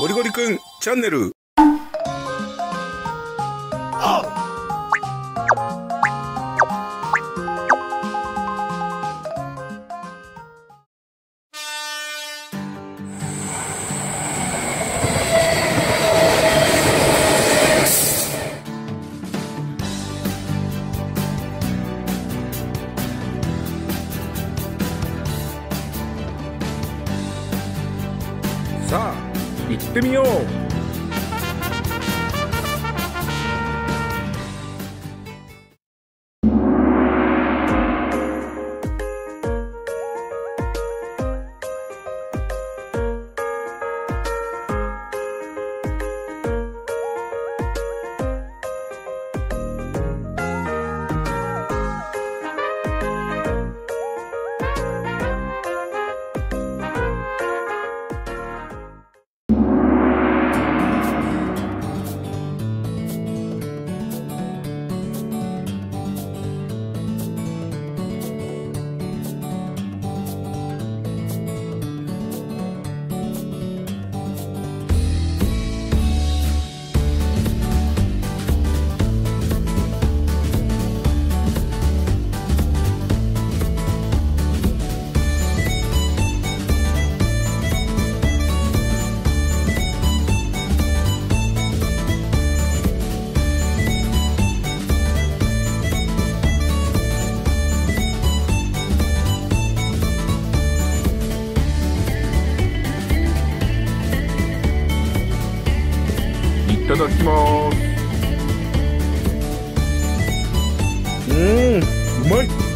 ゴリゴリくんチャンネルってみよう ただきます。うーんうまい。